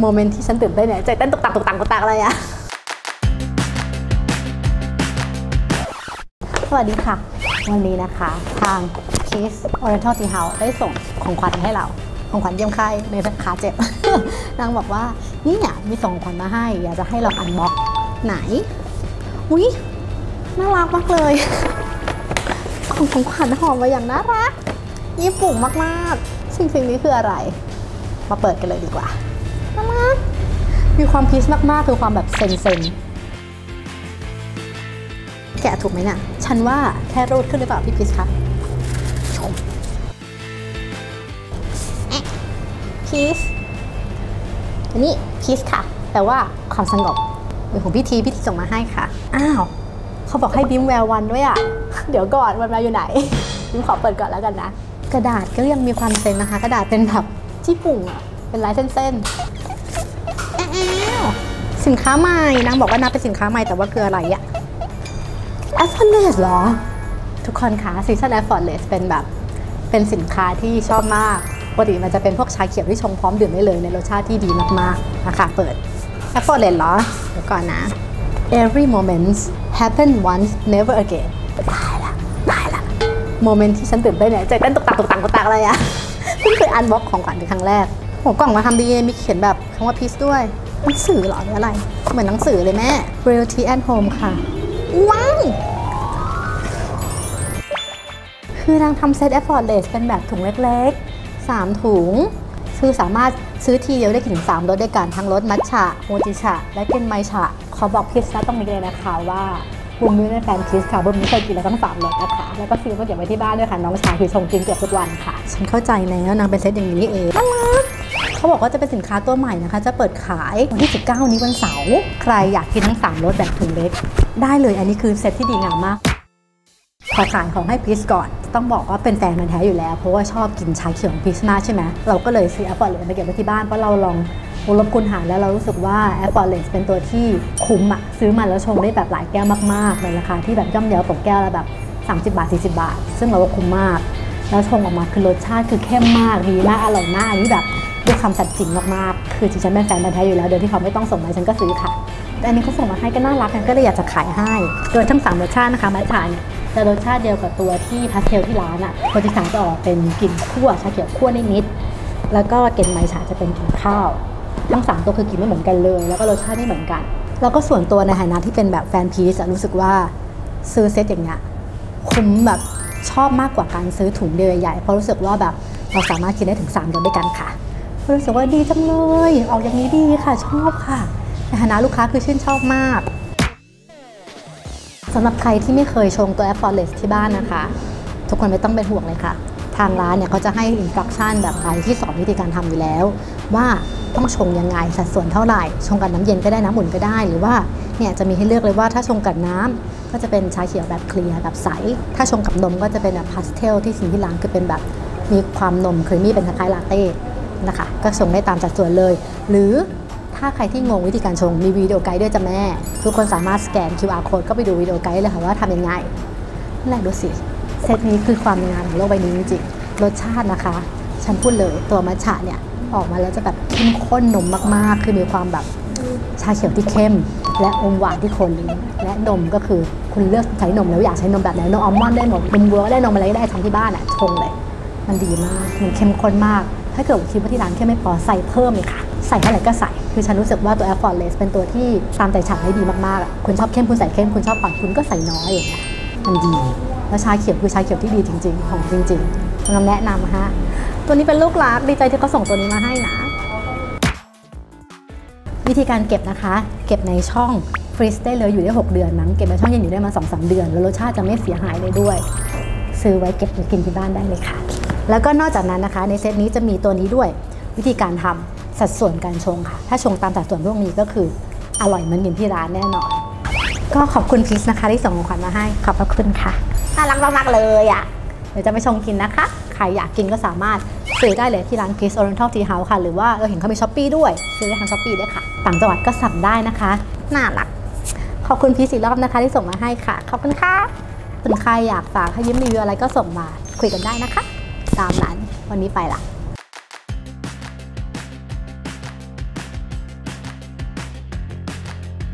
โมเมนต์ที่ฉันตื่นเต้นเนี่ยใจเต้นตุกตักตุกตักตุกตักอะไรอะสวัสดีค่ะ วันนี้นะคะทาง Kiss Oriental Tea House ได้ส่งของขวัญให้เรา ของขวัญเยี่ยมไข้ในขาเจ็บ นางบอกว่านี่เนี่ยมีส่งของขวัญมาให้ อยากจะให้ลองอันบ็อกไหนอุ้ยน่ารักมากเลย ของของขวัญหอมมาอย่างน่ารักญี่ปุ่นมากๆ สิ่งสิ่งนี้คืออะไร มาเปิดกันเลยดีกว่า น่ารักมีความพีชมากๆคือความแบบเซนเซนแกะถูกไหมนี่ยฉันว่าแค่รูดขึ้นหรือเปล่าพี่พีชคะชมพีชอันนี้พีชค่ะ แต่ว่าความสงบเป็นของพี่ทีพี่ทีส่งมาให้ค่ะ อ้าว เขาบอกให้บิ้มแวววันด้วยอะ เดี๋ยวก่อนวันแววอยู่ไหนบิมขอเปิดก่อนแล้วกันนะ กระดาษก็ยังมีความเซ็งนะคะ กระดาษเป็นแบบญี่ปุ่นอะเป็นลายเส้นๆ สินค้าใหม่นางบอกว่านับเป็นสินค้าใหม่แต่ว่าคืออะไรอะ a f f o r t l e s s เหรอ ทุกคนคะซีซัน a f f o r t l e s s เป็นแบบเป็นสินค้าที่ชอบมากปกติมันจะเป็นพวกชาเขียวที่ชงพร้อมดื่มได้เลยในรสชาติที่ดีมากๆนะคะเปิด a f f o r t l e s s เหรอเดี๋ยวก่อนนะ every moment happen once never again ตายละตายละ moment ที่ฉันตื่นเต้นเนี่ยใจเต้นตุกตักตุกตักตุกตักอะไรอะเพิ่งเคย unbox ของขวัญเป็นครั้งแรกโหกล่องมาทำดีมีเขียนแบบคำว่า peace ด้วย หนังสือเหรอหรืออะไร เหมือนหนังสือเลยแม่ real tea at home ค่ะ ว้าว คือนางทำเซต effortless เป็นแบบถุงเล็กๆ 3 ถุง คือสามารถซื้อทีเดียวได้ถึง 3รสด้วยกัน ทั้งรสมัทฉะโฮจิฉะ และเกนไมฉะ ขอบอกพิซซ่าต้องมีเลยนะคะว่าบิ๊มนี้เป็นแฟน Peace ค่ะบิ๊มนี้เคยกินแล้วต้องสามรสนะคะ แล้วก็ซื้อมาเก็บไว้ที่บ้านด้วยค่ะ น้องชายคือชงกินเกือบทุกวันค่ะ ฉันเข้าใจแล้วนางเป็นเซตอย่างนี้เองน่ารัก เขาบอกว่าจะเป็นสินค้าตัวใหม่นะคะ จะเปิดขายวันที่ 19 นี้วันเสาร์ ใครอยากกินทั้ง 3รสแบบถุงเล็ก ได้เลย อันนี้คือเซตที่ดีงามมาก ขอขายของให้ Peace ก่อน ต้องบอกว่าเป็นแฟนพันธุ์แท้อยู่แล้ว เพราะว่าชอบกินชาเขียวของ Peace มากใช่ไหม เราก็เลยซื้อ effortless มาเก็บไว้ที่บ้าน เพราะเราลองลบคุณหารแล้วเรารู้สึกว่า effortless เป็นตัวที่คุ้มอะซื้อมาแล้วชงได้แบบหลายแก้วมากๆในราคาที่แบบย่อมเยาตกแก้วละแบบ30 บาท 40 บาท ซึ่งเราก็คุ้มมาก แล้วชงออกมาคือรสชาติคือเข้มมาก ดีมาก อร่อยมาก อันนี้แบบ ด้วยคำสัตย์จริงมากๆ คือจริงๆฉันเป็นแฟนพันธุ์แท้อยู่แล้วโดยที่เขาไม่ต้องส่งมาฉันก็ซื้อค่ะ แต่อันนี้เขาส่งมาให้ก็น่ารักกันก็เลยอยากจะขายให้ โดยทั้งสามรสชาตินะคะมัทฉะเนี่ยจะรสชาติเดียวกับตัวที่พาสเทลที่ร้านอะ่ะโปรติสารจะออกเป็นกลิ่นคั่วชาเขียวคั่วนิดๆแล้วก็เกนไมฉะจะเป็นกลิ่นข้าว ทั้งสามตัวคือกลิ่นไม่เหมือนกันเลย แล้วก็รสชาติไม่เหมือนกัน แล้วก็ส่วนตัวในฐานะที่เป็นแบบแฟนพีซรู้สึกว่าซื้อเซตอย่างเงี้ยคุ้มแบบชอบมากกว่าการซื้อถุงเดียวใหญ่เพราะรู้สึกว่าแบบเราสามารถกินได้ถึง3รสด้วยกันค่ะ รู้สึกว่าดีจังเลย ออกอย่างนี้ดีค่ะชอบค่ะในฐานะลูกค้าคือชื่นชอบมากสำหรับใครที่ไม่เคยชงตัว effortless ที่บ้านนะคะ ทุกคนไม่ต้องเป็นห่วงเลยค่ะ ทางร้านเนี่ยเขาจะให้ instruction แบบไปที่สอนวิธีการทำอยู่แล้ว ว่าต้องชงยังไงสัดส่วนเท่าไหร่ ชงกับน้ำเย็นก็ได้น้ำอุ่นก็ได้ หรือว่าเนี่ยจะมีให้เลือกเลยว่าถ้าชงกับน้ำก็จะเป็นชาเขียวแบบ clear แบบใส ถ้าชงกับนมก็จะเป็นแบบพาสเทลที่สิ่งที่ร้านคือเป็นแบบมีความนม creamy เป็นคล้ายๆลาเต้ นะคะ ก็ชงได้ตามสัดส่วนเลย หรือถ้าใครที่งงวิธีการชงมีวิดีโอไกด์ด้วยจ้ะแม่ ทุกคนสามารถสแกน QR code ก็ไปดูวิดีโอไกด์เลยค่ะว่าทำยังไงนั่นแหละดูสิ เซตนี้คือความงามของโลกใบนี้จริงๆรสชาตินะคะ ฉันพูดเลยตัวมัทฉะเนี่ยออกมาแล้วจะแบบเข้มข้นนมมากๆ คือมีความแบบชาเขียวที่เข้ม และอมหวานที่คนลิ้นและนมก็คือคุณเลือกใช้นมแล้วอยากใช้นมแบบไหนนมอัลมอนด์ได้หมดนมวัวก็ได้นมอะไรก็ได้ทำที่บ้านอะชงเลย มันดีมากมันเข้มข้นมาก ถ้าเกิดคิดว่าที่ร้านเข้มไม่พอใส่เพิ่มเลยค่ะ ใส่เท่าไหร่ก็ใส่ คือฉันรู้สึกว่าตัว a i r f o r t l e s s เป็นตัวที่ตามใจฉันได้ดีมากๆอะคุณชอบเข้มคุณใส่เข้มคุณชอบอ่อนคุณก็ใส่น้อยอย่างเงี้ยมันดี แล้วชาเขียวคือชาเขียวที่ดีจริงๆ ของจริงๆกำลังแนะนำฮะตัวนี้เป็นลูกรักดีใจที่เขาส่งตัวนี้มาให้นะ วิธีการเก็บนะคะ เก็บในช่องฟรีซได้เลยอยู่ได้ 6 เดือนมั้งเก็บในช่องเย็นอยู่ได้มา2-3 เดือน แล้วรสชาติจะไม่เสียหายเลยด้วย ซื้อไว้เก็บไว้กินที่บ้านได้เลยค่ะ แล้วก็นอกจากนั้นนะคะในเซตนี้จะมีตัวนี้ด้วยวิธีการทำสัดส่วนการชงค่ะ ถ้าชงตามสัดส่วนพวกนี้ก็คืออร่อยเหมือนกินที่ร้านแน่นอน ก็ขอบคุณ Peace นะคะที่ส่งของขวัญมาให้ ขอบพระคุณค่ะน่ารักมากๆเลยอะเดี๋ยวจะไปชงกินนะคะ ใครอยากกินก็สามารถซื้อได้เลยที่ร้าน Peace Oriental Tea House ค่ะ หรือว่าเราเห็นเขามี Shopee ด้วย ซื้อได้ทาง Shopee ด้วยค่ะ ต่างจังหวัดก็สั่งได้นะคะ น่ารัก ขอบคุณพีชอีกรอบนะคะที่ส่งมาให้ค่ะ ขอบคุณค่ะคุณใครอยากฝากให้ยิ้มรีวิวอะไรก็ส่งมาคุยกันได้นะคะ ตามนั้นวันนี้ไปละ